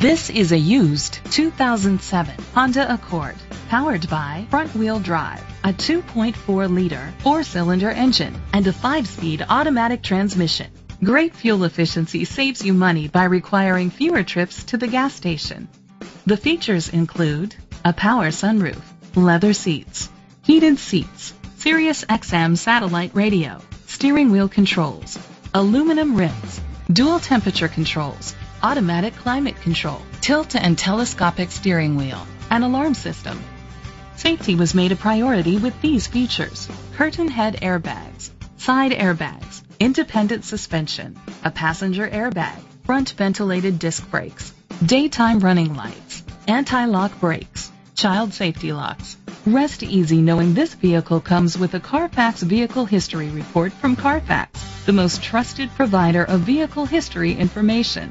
This is a used 2007 Honda Accord, powered by front-wheel drive, a 2.4-liter four-cylinder engine, and a five-speed automatic transmission. Great fuel efficiency saves you money by requiring fewer trips to the gas station. The features include a power sunroof, leather seats, heated seats, Sirius XM satellite radio, steering wheel controls, aluminum rims, dual temperature controls, automatic climate control, tilt and telescopic steering wheel, an alarm system. Safety was made a priority with these features. Curtain head airbags, side airbags, independent suspension, a passenger airbag, front ventilated disc brakes, daytime running lights, anti-lock brakes, child safety locks. Rest easy knowing this vehicle comes with a Carfax Vehicle History Report from Carfax, the most trusted provider of vehicle history information.